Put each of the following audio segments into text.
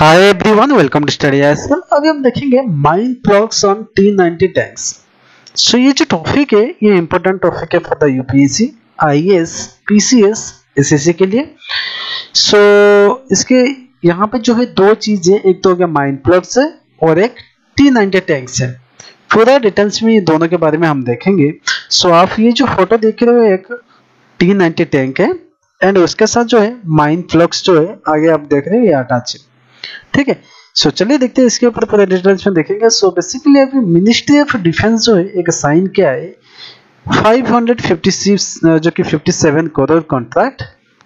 Hi everyone welcome to study SL अभी हम देखेंगे mine ploughs on T ninety tanks so ये जो टॉपिक है ये इंपॉर्टेंट टॉपिक है for the UPSC IAS PCS SSC के लिए. सो so, इसके यहाँ पे जो है दो चीज़ें एक तो हो गया माइन प्लॉक्स है और एक टी नाइनटी टैंक्स है. पूरा डिटेल्स में ये दोनों के बारे में हम देखेंगे. सो so, आप ये जो फ़ोटो देख रहे हो एक टी नाइनटी टैंक है. एंड उसके साथ जो है माइन फ्लक्स जो है आगे आप देख रहे हैं ये अटैच ठीक है? सो चलिए देखते हैं इसके ऊपर पूरे डिटेल्स में देखेंगे। सो बेसिकली अभी मिनिस्ट्री ऑफ़ डिफेंस जो है, एक साइन किया है 556 जो कि 57 करोड़ कॉन्ट्रैक्ट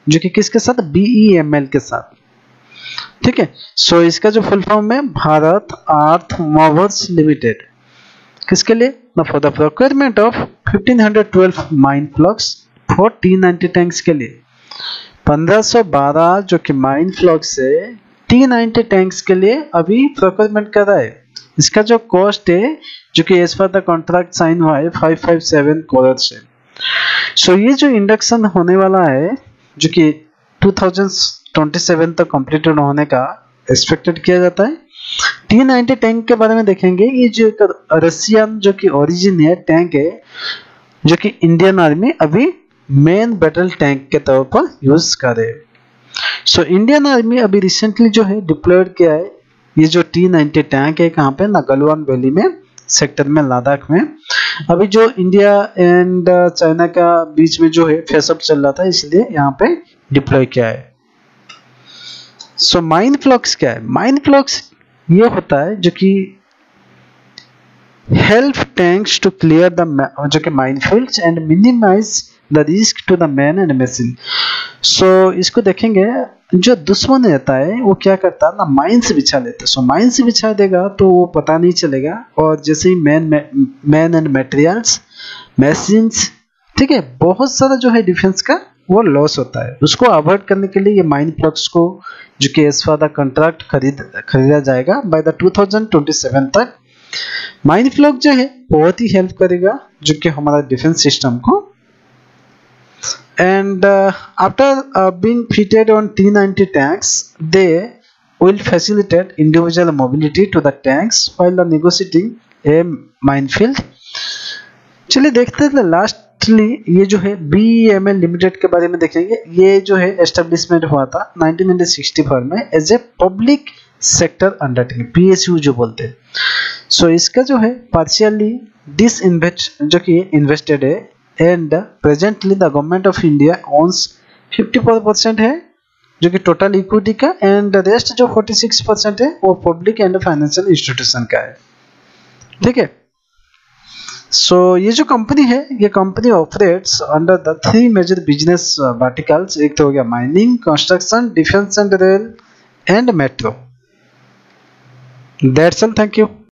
जो कि किसके साथ? बीईएमएल के साथ। ठीक है? सो इसका जो फुल फॉर्म है, भारत अर्थ मूवर्स लिमिटेड। किसके लिए? For the procurement of 1512 mine flux for T ninety tanks के लिए। 1512 जो कि माइन फ्लॉक्स है टी नाइनटी टैंक्स के लिए अभी प्रोक्योरमेंट कर रहा है। इसका जो कॉस्ट है, जो कि as per the contract sign हुआ है 557 करोड़ से। सो ये जो इंडक्शन होने वाला है, जो कि 2027 तक कंप्लीटेड होने का एक्सपेक्टेड किया जाता है। टी नाइनटी टैंक के बारे में देखेंगे। ये जो एक रशियन जो कि ओरिजिन है टैंक है, जो कि इंडियन आर्मी अभी मेन बैटल टैंक के तौर पर यूज़ कर सो इंडियन आर्मी अभी रिसेंटली जो है डिप्लॉयड किया है, ये जो टी नाइनटी टैंक है कहाँ पे? नगलवान वैली में सेक्टर में लद्दाख में। अभी जो इंडिया एंड चाइना का बीच में जो है फेसअप चल रहा था, इसलिए यहाँ पे डिप्लॉय किया है। सो माइन फ्लॉक्स क्या है? माइन फ्लॉक्स ये होता है जो कि help tanks to clear the जो कि mine fields and minimize the risk to the man and machine so इसको देखेंगे, जो दुश्मन रहता है, वो क्या करता है? ना माइन से बिछा लेता है। सो माइन से बिछा देगा तो वो पता नहीं चलेगा। और जैसे ही man man and materials machines ठीक है, बहुत सारा जो है डिफेंस का, वो लॉस होता है। उसको अवॉइड करने के लिए ये माइन फ्लक्स को, जो कि एज फॉर द कंट्रैक्ट खरीद, खरीदा जाएगा बाय द 2027 तक। माइन फ्लक जो है, बहुत ही हेल्प करेगा, जो कि हमारा डिफेंस सिस्टम को and uh, after uh, being fitted on T90 tanks they will facilitate individual mobility to the tanks while the negotiating a minefield चलिए देखते हैं लास्टली ये जो है बी एम एल लिमिटेड के बारे में देखेंगे ये जो है एस्टेब्लिशमेंट हुआ था 1964 में as a public sector undertaking PSU जो बोलते हैं सो so, इसका जो है पार्शियली डिस इन्वेस्ट जो कि इन्वेस्टेड है and presently the government of India owns 54 percent है, जो कि टोटल इक्विटी का एंड रेस्ट जो 46 परसेंट है, वो पब्लिक एंड फाइनेंशियल इंस्टीट्यूशन का है। ठीक है? सो ये जो कंपनी है, ये company operates under the three major business verticals एक तो हो गया mining construction defence and rail and metro that's all thank you